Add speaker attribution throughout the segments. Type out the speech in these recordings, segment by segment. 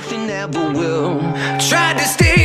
Speaker 1: nothing ever will. Tried to stay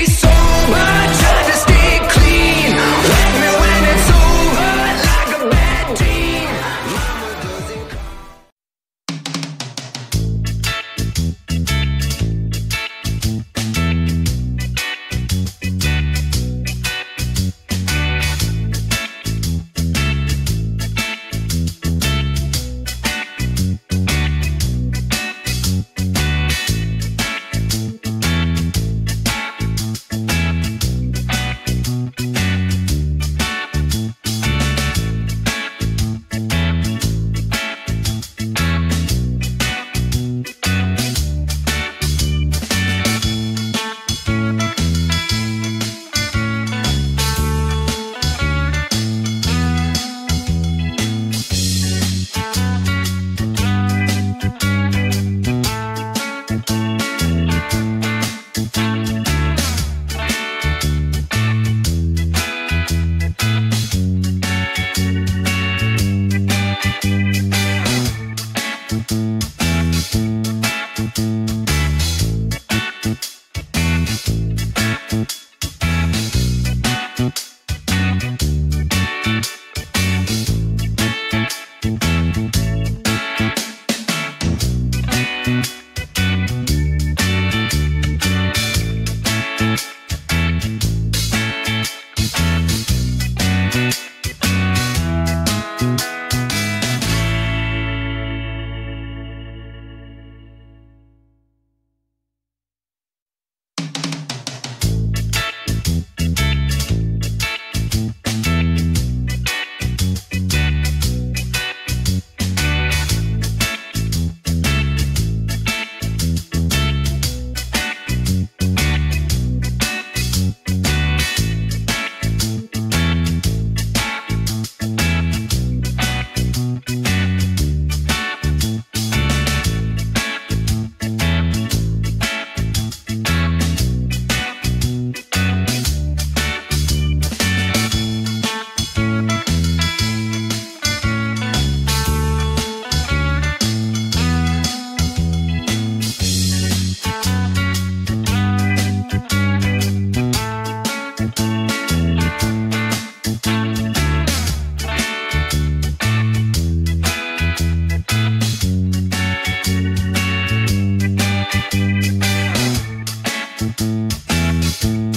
Speaker 1: Thank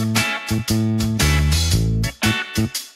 Speaker 1: you.